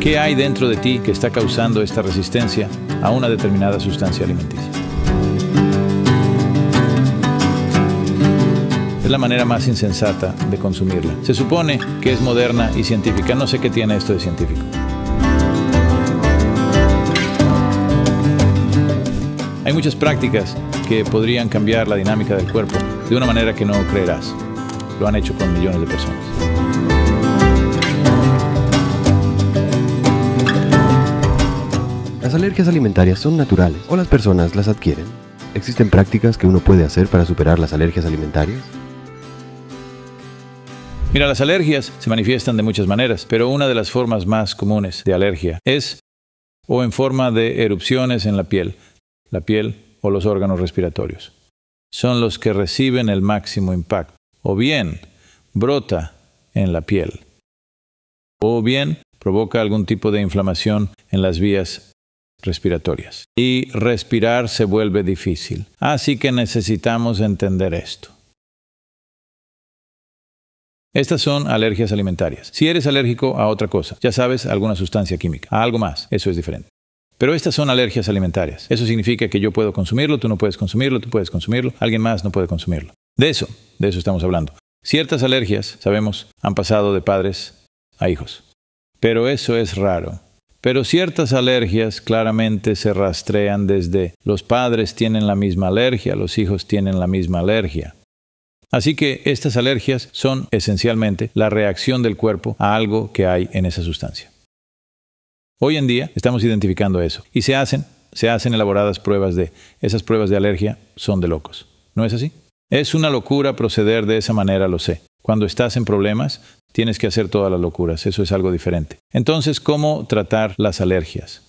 qué hay dentro de ti que está causando esta resistencia a una determinada sustancia alimenticia. Es la manera más insensata de consumirla. Se supone que es moderna y científica. No sé qué tiene esto de científico. Hay muchas prácticas que podrían cambiar la dinámica del cuerpo de una manera que no creerás. Lo han hecho con millones de personas. Las alergias alimentarias son naturales o las personas las adquieren. ¿Existen prácticas que uno puede hacer para superar las alergias alimentarias? Mira, las alergias se manifiestan de muchas maneras, pero una de las formas más comunes de alergia es o en forma de erupciones en la piel, la piel o los órganos respiratorios. Son los que reciben el máximo impacto. O bien brota en la piel. O bien provoca algún tipo de inflamación en las vías respiratorias. Y respirar se vuelve difícil. Así que necesitamos entender esto. Estas son alergias alimentarias. Si eres alérgico a otra cosa, ya sabes, alguna sustancia química, a algo más, eso es diferente. Pero estas son alergias alimentarias. Eso significa que yo puedo consumirlo, tú no puedes consumirlo, tú puedes consumirlo, alguien más no puede consumirlo. De eso, de eso estamos hablando. Ciertas alergias, sabemos, han pasado de padres a hijos. Pero eso es raro. Pero ciertas alergias claramente se rastrean desde los padres tienen la misma alergia, los hijos tienen la misma alergia. Así que estas alergias son esencialmente la reacción del cuerpo a algo que hay en esa sustancia. Hoy en día estamos identificando eso y se hacen, se hacen elaboradas pruebas de esas pruebas de alergia son de locos. ¿No es así? Es una locura proceder de esa manera, lo sé. Cuando estás en problemas, tienes que hacer todas las locuras, eso es algo diferente. Entonces, ¿cómo tratar las alergias?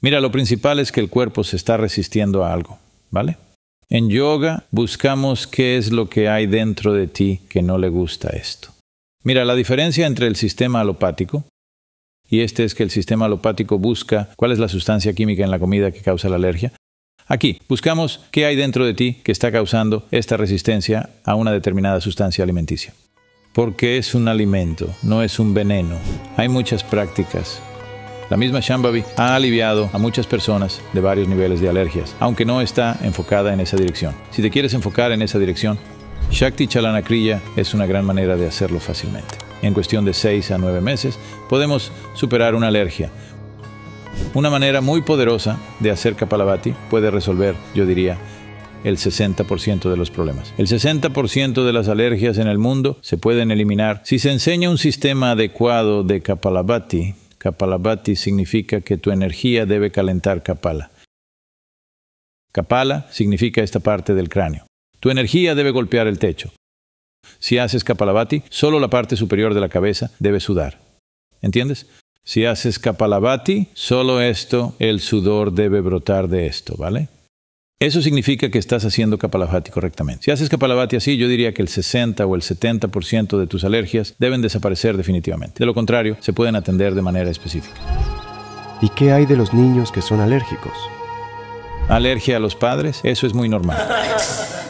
Mira, lo principal es que el cuerpo se está resistiendo a algo, ¿vale? En yoga buscamos qué es lo que hay dentro de ti que no le gusta esto. Mira, la diferencia entre el sistema alopático y este es que el sistema alopático busca cuál es la sustancia química en la comida que causa la alergia. Aquí buscamos qué hay dentro de ti que está causando esta resistencia a una determinada sustancia alimenticia. Porque es un alimento, no es un veneno. Hay muchas prácticas la misma Shambhavi ha aliviado a muchas personas de varios niveles de alergias, aunque no está enfocada en esa dirección. Si te quieres enfocar en esa dirección, Shakti Chalanakriya es una gran manera de hacerlo fácilmente. En cuestión de 6 a 9 meses podemos superar una alergia. Una manera muy poderosa de hacer Kapalabhati puede resolver, yo diría, el 60% de los problemas. El 60% de las alergias en el mundo se pueden eliminar si se enseña un sistema adecuado de Kapalabhati Kapalabhati significa que tu energía debe calentar Kapala. Kapala significa esta parte del cráneo. Tu energía debe golpear el techo. Si haces Kapalabhati, solo la parte superior de la cabeza debe sudar. ¿Entiendes? Si haces Kapalabhati, solo esto, el sudor debe brotar de esto, ¿vale? Eso significa que estás haciendo Kapalabhati correctamente. Si haces Kapalabhati así, yo diría que el 60 o el 70% de tus alergias deben desaparecer definitivamente. De lo contrario, se pueden atender de manera específica. ¿Y qué hay de los niños que son alérgicos? Alergia a los padres, eso es muy normal.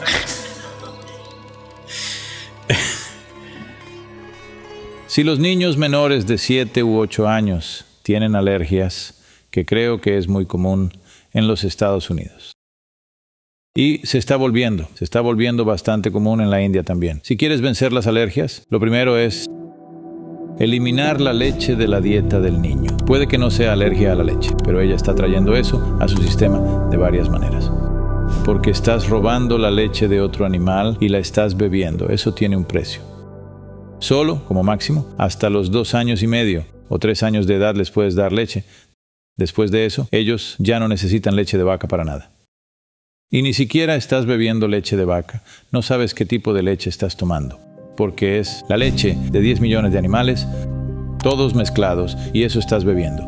si los niños menores de 7 u 8 años tienen alergias, que creo que es muy común en los Estados Unidos. Y se está volviendo, se está volviendo bastante común en la India también. Si quieres vencer las alergias, lo primero es eliminar la leche de la dieta del niño. Puede que no sea alergia a la leche, pero ella está trayendo eso a su sistema de varias maneras. Porque estás robando la leche de otro animal y la estás bebiendo. Eso tiene un precio. Solo, como máximo, hasta los dos años y medio o tres años de edad les puedes dar leche. Después de eso, ellos ya no necesitan leche de vaca para nada. Y ni siquiera estás bebiendo leche de vaca, no sabes qué tipo de leche estás tomando, porque es la leche de 10 millones de animales, todos mezclados, y eso estás bebiendo.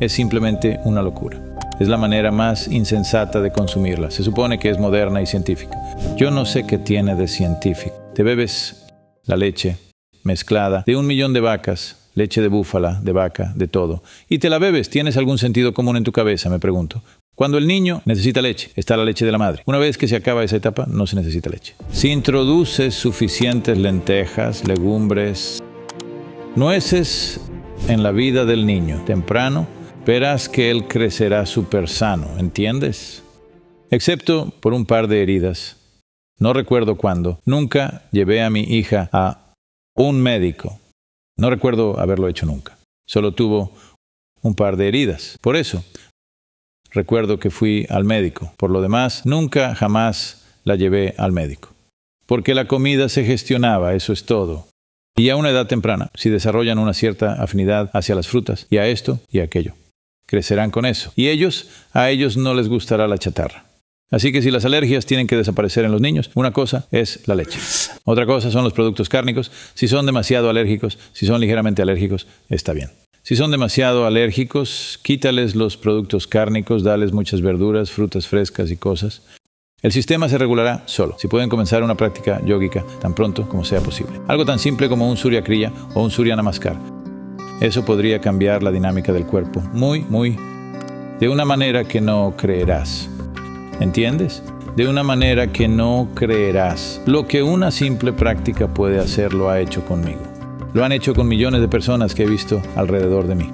Es simplemente una locura. Es la manera más insensata de consumirla. Se supone que es moderna y científica. Yo no sé qué tiene de científico. Te bebes la leche mezclada de un millón de vacas, leche de búfala, de vaca, de todo, y te la bebes. ¿Tienes algún sentido común en tu cabeza? Me pregunto. Cuando el niño necesita leche, está la leche de la madre. Una vez que se acaba esa etapa, no se necesita leche. Si introduces suficientes lentejas, legumbres, nueces, en la vida del niño temprano, verás que él crecerá súper sano, ¿entiendes? Excepto por un par de heridas. No recuerdo cuándo. Nunca llevé a mi hija a un médico. No recuerdo haberlo hecho nunca. Solo tuvo un par de heridas. Por eso, recuerdo que fui al médico. Por lo demás, nunca jamás la llevé al médico. Porque la comida se gestionaba, eso es todo. Y a una edad temprana, si desarrollan una cierta afinidad hacia las frutas, y a esto y aquello, crecerán con eso. Y ellos, a ellos no les gustará la chatarra. Así que si las alergias tienen que desaparecer en los niños, una cosa es la leche. Otra cosa son los productos cárnicos. Si son demasiado alérgicos, si son ligeramente alérgicos, está bien. Si son demasiado alérgicos, quítales los productos cárnicos, dales muchas verduras, frutas frescas y cosas. El sistema se regulará solo, si pueden comenzar una práctica yógica tan pronto como sea posible. Algo tan simple como un surya kriya o un surya namaskar. Eso podría cambiar la dinámica del cuerpo, muy, muy, de una manera que no creerás. ¿Entiendes? De una manera que no creerás. Lo que una simple práctica puede hacer lo ha hecho conmigo. Lo han hecho con millones de personas que he visto alrededor de mí.